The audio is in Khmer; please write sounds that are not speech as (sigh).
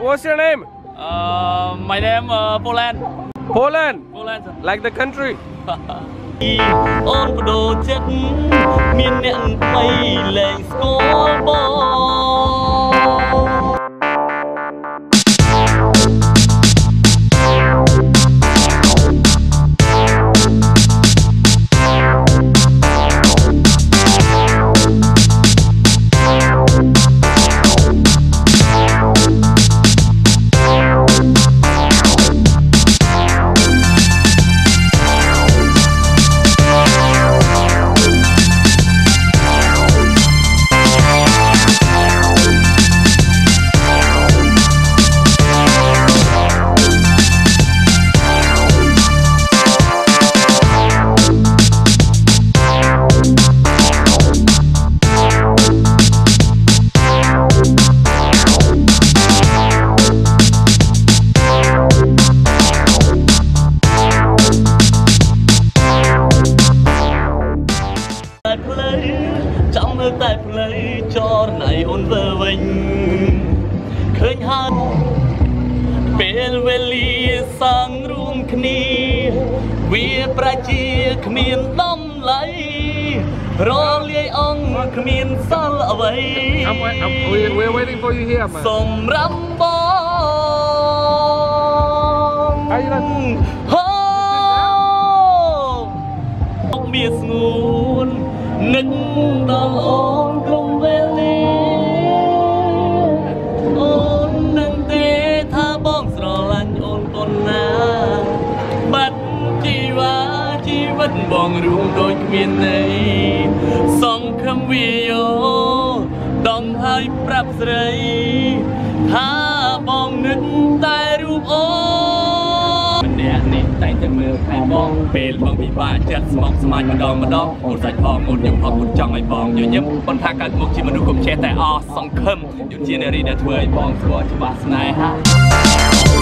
What's your name? Uh, my name uh, Poland. Poland. Poland. sir. Like the country. (laughs) អូនបដូរចិត្តមានអ្នកថ្មីលែងស្គាល់ មើលតែផ្លូវចរណៃអូនវើវិញឃើញហើយពេលវេលាសាងរួមគ្នា វាប្រជាគ្មានដំឡៃរលាយអង្គគ្មានសល់អ្វី I'm, I'm, we're, we're waiting for you here, man. សម្រាប់បង How you like- ហូម ដល់អូនក្នុងវេលាអូននឹងទេថាបងស្រឡាញ់អូនប៉ុណ្ណាបាត់ជីវ៉ាជីវិតបងរួមដូចគ្មានន័យសង្ឃឹមវាយោដំហើយប្រាប់ស្រីថាបងនឹកតែរូបអូន ម្នាក់នេះតែងតែមើលថែបងពេលបងពិបាកចិត្តស្មុគស្មាញម្ដងម្ដងអូនសាច់ផងអូនខ្ញុំផងអូនចង់ឲ្យបងញញឹមប៉ុន្តែកើតមកជាមនុស្សកុំចេះតែអស់សង្ឃឹមយុជានារីដែលធ្វើឲ្យបងស្គាល់ច្បាស់ស្នេហា